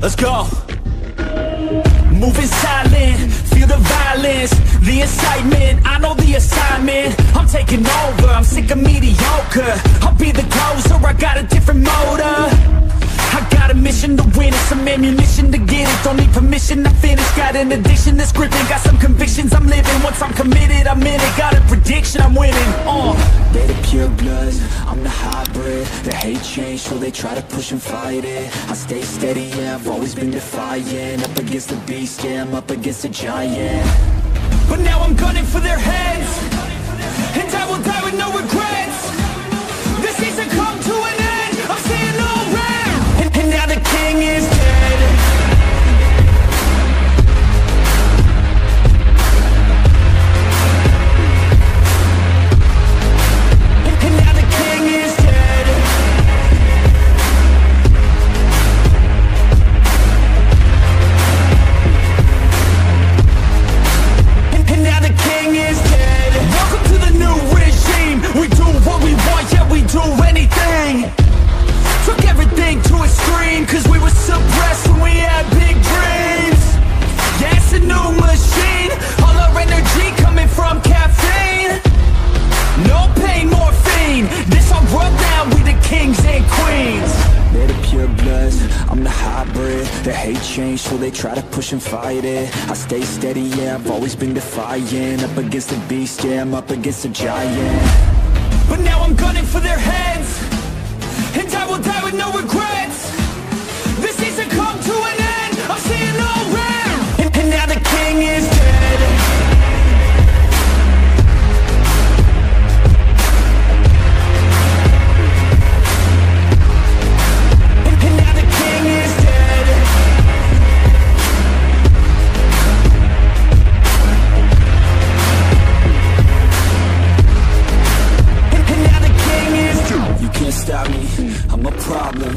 let's go. Moving silent, feel the violence The incitement, I know the assignment. I'm taking over, I'm sick of mediocre. I'll be the closer, I got a different motor. I got a mission to win it, some ammunition to get it. Don't need permission to finish, got an addiction that's scripting. Got some convictions I'm living, once I'm committed I'm in it. Got a prediction, I'm winning, uh. They the pure bloods, I'm the hate change, so they try to push and fight it. I stay steady, yeah, I've always been defiant. Up against the beast, yeah, I'm up against a giant. But now I'm gunning for their heads And I will die anything Took everything to extreme Cause we were suppressed when we had big dreams. Yeah, it's a new machine. All our energy coming from caffeine. No pain, morphine This all rub down, we the kings and queens. They're the pure bloods, I'm the hybrid. The hate change, so they try to push and fight it. I stay steady, yeah, I've always been defiant. Up against the beast, yeah, I'm up against a giant. But now I'm gunning for their heads And I will die with no regrets can't stop me, I'm a problem.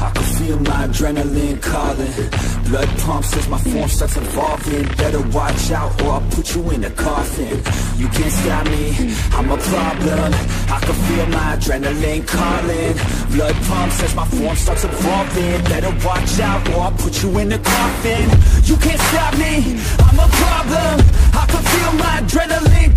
I can feel my adrenaline calling. Blood pumps as my form starts evolving. Better watch out or I'll put you in a coffin. You can't stop me, I'm a problem. I can feel my adrenaline calling. Blood pumps as my form starts evolving. Better watch out or I'll put you in a coffin. You can't stop me, I'm a problem. I can feel my adrenaline